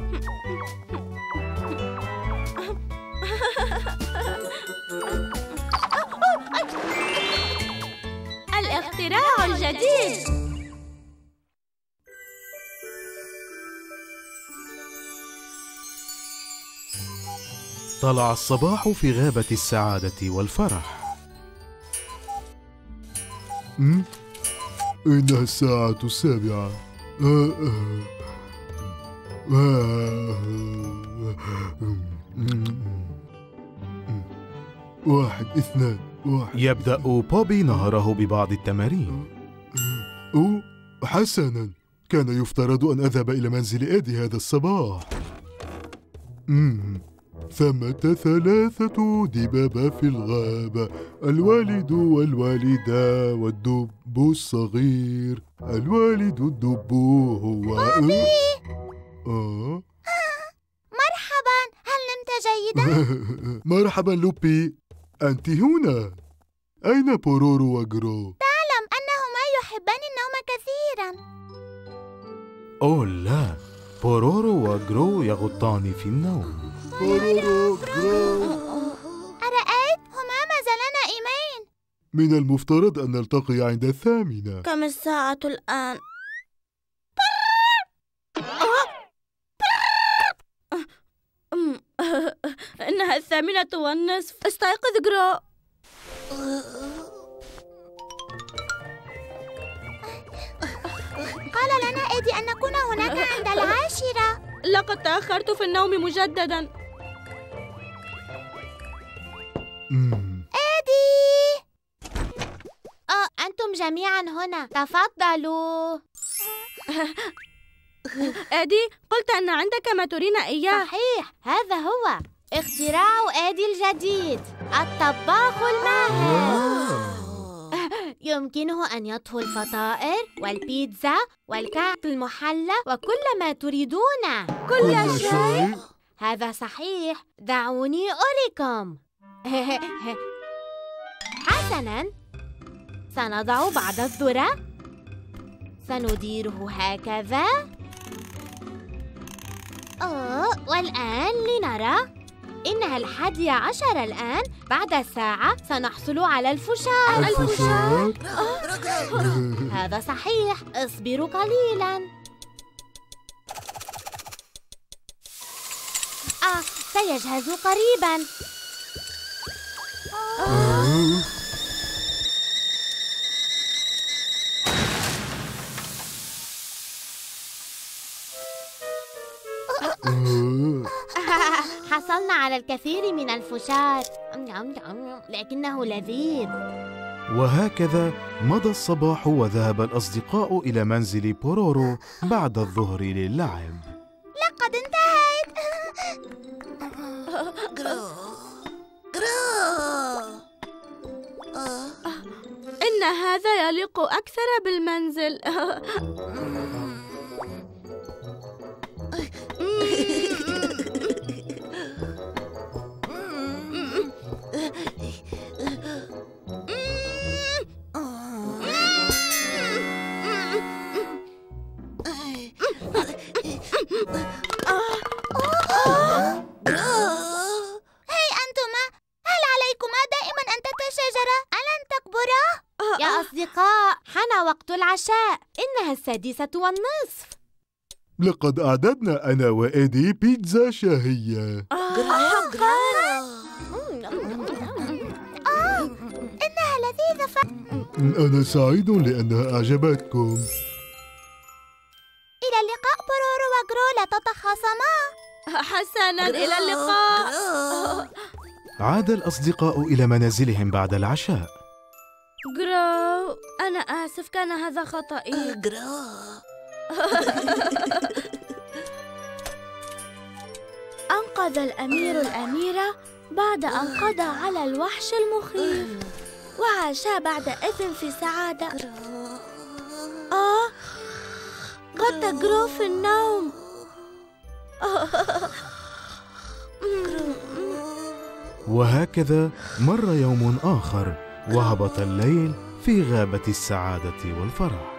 الاختراع الجديد طلع الصباح في غابة السعادة والفرح؟ إنها الساعة السابعة آه، آه. واحد اثنان واحد. يبدأ بوبي نهاره ببعض التمارين. أوه حسنا. كان يفترض أن أذهب إلى منزل إيدي هذا الصباح. مم. ثمة ثلاثة دبابة في الغابة. الوالد والوالدة والدب الصغير. الوالد الدب هو بوبي! آه؟ مرحبا هل نمت جيدا؟ مرحبا لوبي. أنت هنا. أين بورورو وجرو؟ أعلم أنهما يحبان النوم كثيرا. أوه لا. بورورو وجرو يغطان في النوم. بورورو جرو أرأيت هما ما زالا نائمين؟ من المفترض أن نلتقي عند الثامنة. كم الساعة الآن؟ إنها الثامنة والنصف. استيقظ جرو. قال لنا إيدي أن نكون هناك عند العاشرة. لقد تأخرت في النوم مجددا. إيدي. آه أنتم جميعا هنا. تفضلوا. إيدي قلت أن عندك ما ترينا إياه. صحيح هذا هو. اختراع إيدي الجديد الطباخ الماهر. يمكنه أن يطهو الفطائر والبيتزا والكعك المحلى وكل ما تريدونه. كل شيء. هذا صحيح. دعوني أريكم حسنا. سنضع بعض الذرة. سنديره هكذا. أوه والآن لنرى. إنها الحادية عشر الآن. بعد ساعة سنحصل على الفشار. الفشار؟ هذا صحيح. اصبروا قليلا. آه سيجهز قريبا. آه. حصلنا على الكثير من الفشار. لكنه لذيذ. وهكذا مضى الصباح وذهب الأصدقاء إلى منزل بورورو بعد الظهر للعب. لقد انتهيت. إن هذا يليق أكثر بالمنزل. أصدقاء حان وقت العشاء إنها السادسة والنصف. لقد أعددنا أنا وإيدي بيتزا شهية حقا آه إنها لذيذة ف... أنا سعيد لأنها أعجبتكم. إلى اللقاء بورورو وجرو لا تتخاصما. حسنا إلى اللقاء. عاد الأصدقاء إلى منازلهم بعد العشاء. أنا آسف كان هذا خطأي أنقذ الأمير الأميرة بعد أن قضى على الوحش المخيف. وعاشا بعدئذ في سعادة. آه غطى جرو في النوم. وهكذا مر يوم آخر وهبط الليل في غابة السعادة والفرح.